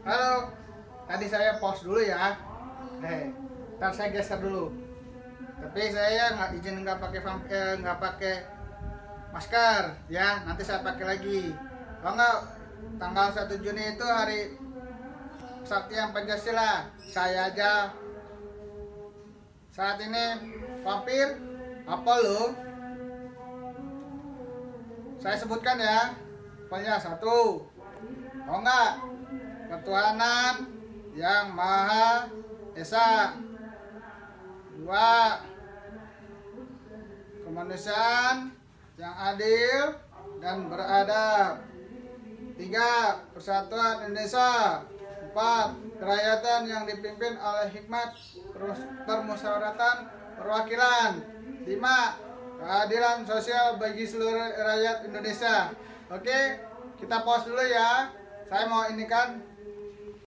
Halo. Tadi saya pause dulu ya. Eh, ntar saya geser dulu. Tapi saya nggak izin nggak pakai eh, nggak pakai masker ya. Nanti saya pakai lagi. Kalau nggak tanggal 1 Juni itu hari Kesaktian Pancasila. Saya aja saat ini vampir apa lo? Saya sebutkan ya. Pokoknya satu. Oh enggak. Ketuhanan yang Maha Esa. Dua. Kemanusiaan yang adil dan beradab. Tiga. Persatuan Indonesia. Empat. Kerakyatan yang dipimpin oleh hikmat permus- permusyawaratan perwakilan. Lima. Keadilan sosial bagi seluruh rakyat Indonesia. Oke, kita pause dulu ya. Saya mau ini kan